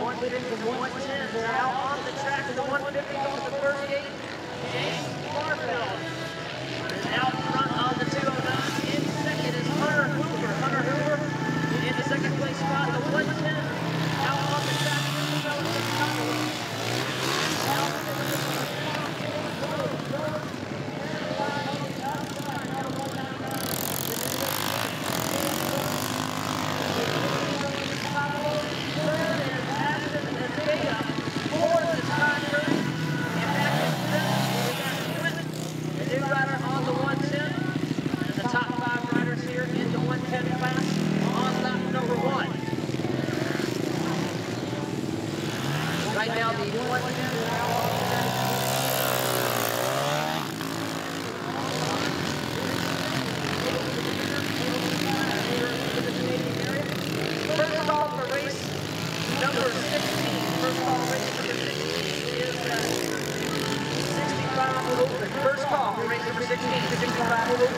150 to 110. Now on the track to the 150 goes the 38. James Barfield. Out front on the 209. In second is Hunter Hoover. Hunter Hoover in the second place spot. The 110. Out on the track. Isabella Chicago. Right now, the 110 First call for race number 16. First call race number 16 is uh, 65 open. First call for race number 16, 65 open.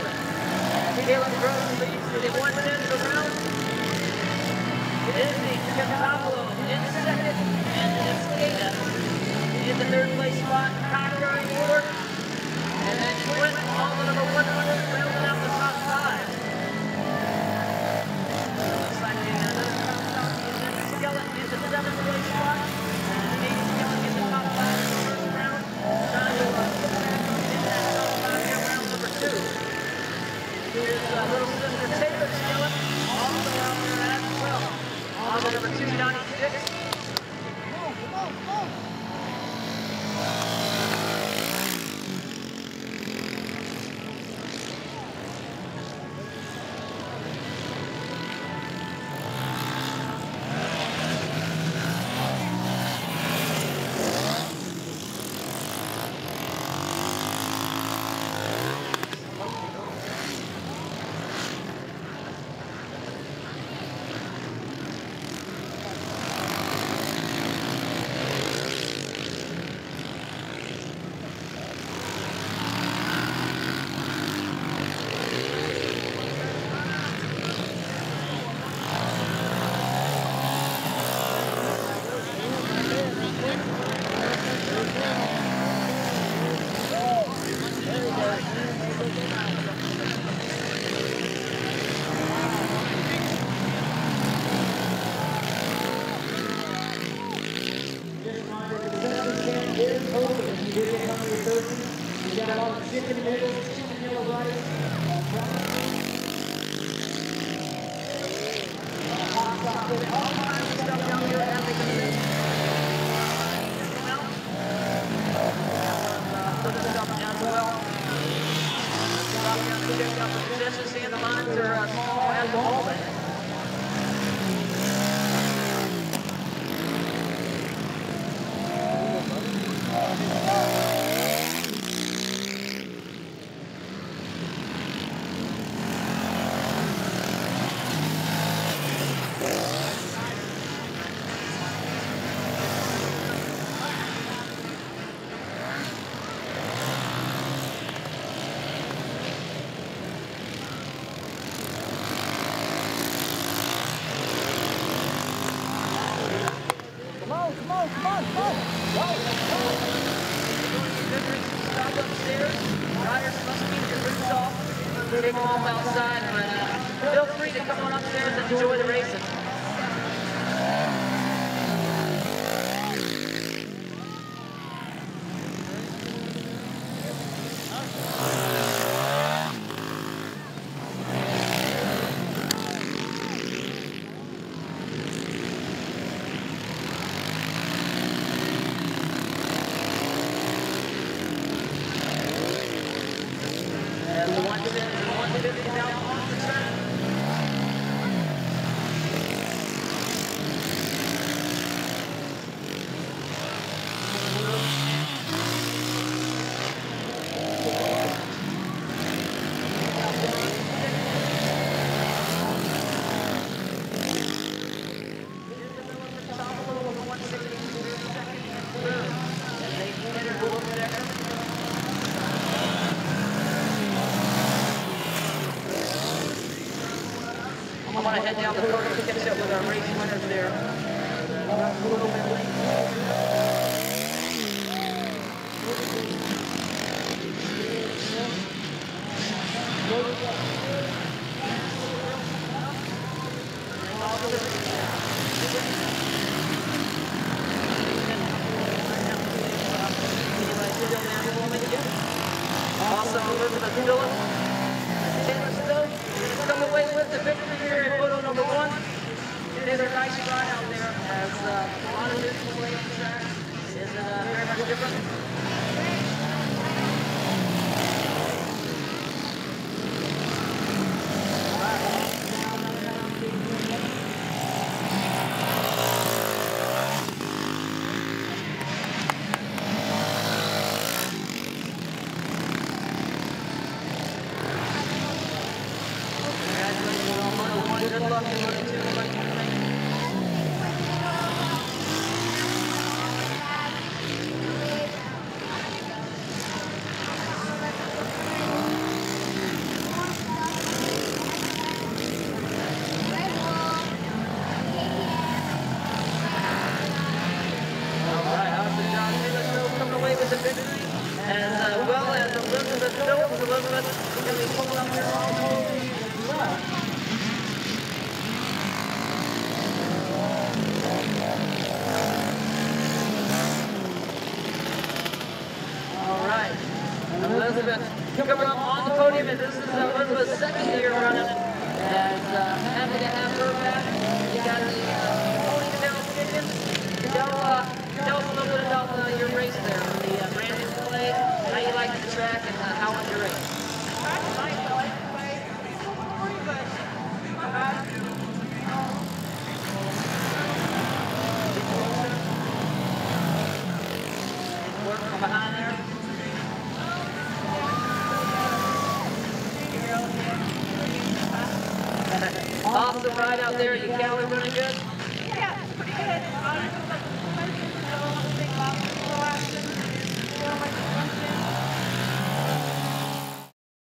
Caleb Groves leads the 110 around. Disney Capitolo in second, and Escada in the third place spot. Cocker in fourth, and then Quint on the number 100, Thank you. Come on, come on, come on, come on. Stop upstairs. Riders must keep your boots off. Take them off outside, but uh, feel free to come on upstairs and enjoy the racing. want to head down the first to catch up with our race winners there. Allah'ın emanet olun. Awesome ride out there. You Kelly running good? Yeah, pretty good.